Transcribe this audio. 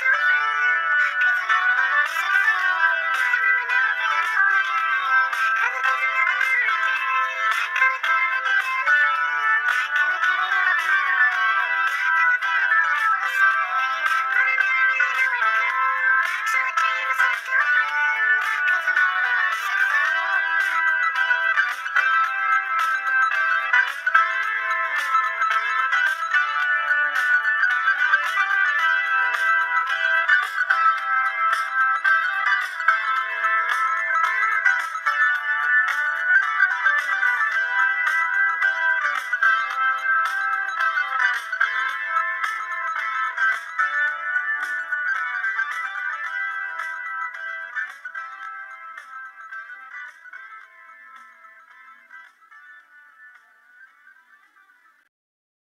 Thank